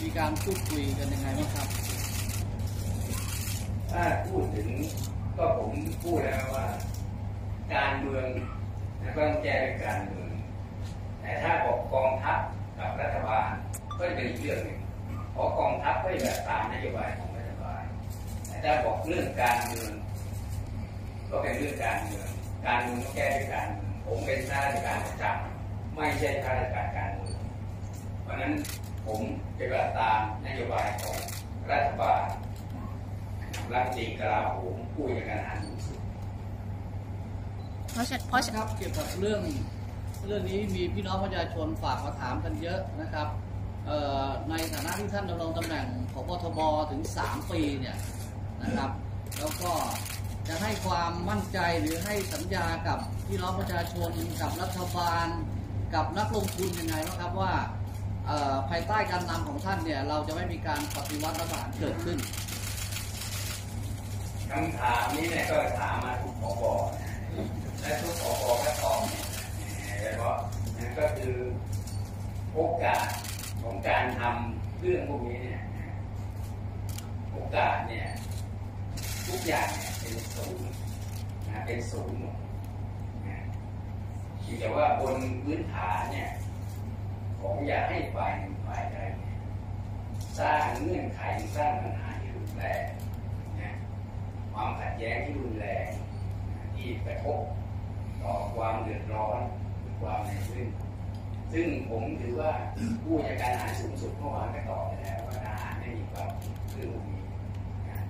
มีการพูดคุยกันยังไงบ้างครับ ถ้าพูดถึงก็ผมพูดแล้วว่า การเมืองนะก็ต้องแก้ด้วยการเมือง แต่ถ้าบอกกองทัพกับรัฐบาลก็จะเป็นอีกเรื่องหนึ่งเพราะกองทัพก็จะตามนโยบายของรัฐบาลแต่ถ้าบอกเรื่องการเมืองก็เป็นเรื่องการเมือง การเมืองก็แก้ด้วยการเมืองผมเป็นข้าราชการประจำไม่ใช่ข้าราชการการเมืองเพราะนั้น ผมจะปฏิบัติตามนโยบายของรัฐบาลรัฐมนตรีกลาโหมผู้จัดการอาหารสูงสุดเพราะฉะนั้นเพราะฉะครับเกี่ยวกับเรื่องเรื่องนี้มีพี่น้องประชาชนฝากมาถามกันเยอะนะครับในฐานะที่ท่านดำรงตำแหน่งพบทบถึง 3 ปีเนี่ยนะครับ แล้วก็จะให้ความมั่นใจหรือให้สัญญากับพี่น้องประชาชนกับรัฐบาล กับนักลงทุนยังไงบ้างครับว่า ภายใต้การนำของท่านเนี่ยเราจะไม่มีการปฏิวัติรัฐบาลเกิดขึ้นคำถามนี้เนี่ยก็ถามมาทุกผบนะและทุกผบก็ตอบเนี่ยเฉพาะนั่นก็คือโอกาสของการทำเรื่องพวกนี้เนี่ยโอกาสเนี่ยทุกอย่างเนี่ยเป็นศูนย์นะเป็นศูนย์หมดนะแต่ว่าบนพื้นฐานเนี่ย ผมอยากให้ฝ่ายหนึ่งฝ่ายใดสร้างเงื่อนไขสร้างปัญหาที่รุนแรงนะความขัดแย้งที่รุนแรงที่กระทบต่อความเดือดร้อนหรือความในซึ่งซึ่งผมถือว่าผู้จัดการอาหารสูงสุดเมื่อวานก็ตอบไปแล้วว่าอาหารไม่มีความผิดเรื่องพวกนี้นะ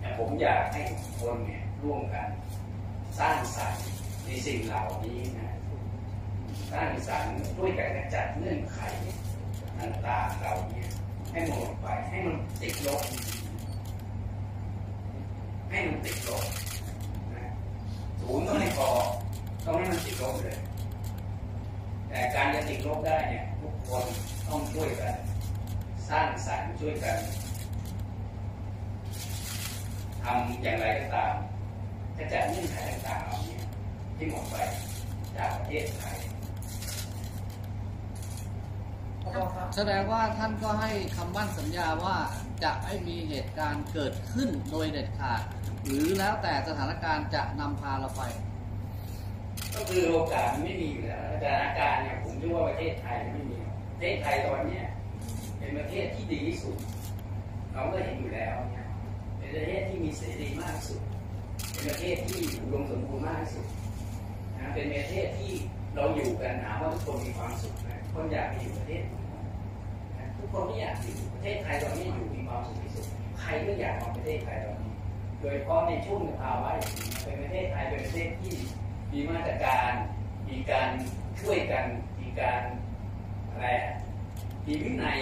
แต่ผมอยากให้คนเนี่ยร่วมกันสร้างสรรค์ในสิ่งเหล่านี้นะ สร้างสรรค์ด้วยการกระจัดเงื่อนไขต่างๆเหล่านี้ให้หมดไปให้มันติดลบให้มันติดลบนะศูนย์ก็ไม่พอต้องให้มันติดลบเลย แต่การจะติดลบได้เนี่ยทุกคนต้องช่วยกัน สร้างสรรค์ช่วยกันทำอย่างไรก็ตามกระจัดเงื่อนไขต่างๆเหล่านี้ที่หมดไปจากประเทศไทย แสดงว่าท่านก็ให้คำมั่นสัญญาว่าจะไม่มีเหตุการณ์เกิดขึ้นโดยเด็ดขาด หรือแล้วแต่สถานการณ์จะนำพาเราไป ก็คือโอกาสมันไม่มีอยู่แล้วสถานการณ์เนี่ยผมเชื่อว่าประเทศไทยไม่มีประเทศไทยตอนเนี้ยเป็นประเทศที่ดีที่สุดเราก็เห็นอยู่แล้วเนี่ยเป็นประเทศที่มีเสรีมากที่สุด เป็นประเทศที่อุดมสมบูรณ์มากที่สุดนะเป็นประเทศที่ เราอยู่กันหาว่าทุกคนมีความสุขนะคนอยากไปอยู่ประเทศทุกคนไม่อยากอยู่ประเทศไทยตอนนี้อยู่มีความสุขที่สุด ใครก็อยากมาประเทศไทยตอนนี้ โดยเฉพาะในช่วงภาวะอย่างนี้เป็นประเทศไทยเป็นประเทศที่มีมาตรการ มีการช่วยกัน มีการอะไรมีวินัย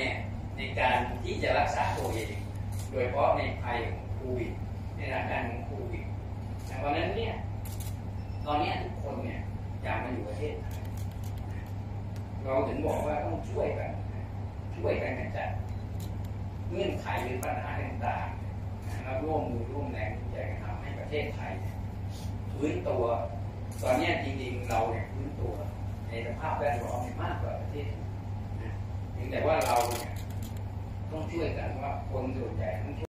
ในการที่จะรักษาตัวเอง โดยเฉพาะในภัยของโควิด ในสถานการณ์ของโควิดแต่วันนั้นเนี่ย ตอนเนี้ยทุกคนเนี่ยอยากมาอยู่ประเทศไทย เราถึงบอกว่าต้องช่วยกัน ช่วยกันกระจัดเงื่อนไขหรือปัญหาต่างๆแล้วร่วมมือร่วมแรงที่จะทำให้ประเทศไทยเนี่ยฟื้นตัว ตอนนี้จริงๆเราเนี่ยฟื้นตัว ในสภาพแวดล้อมเนี่ยมากกว่าประเทศนะแต่ว่าเราเนี่ยต้องช่วยกันว่าคนส่วนใหญ่ต้องช่วย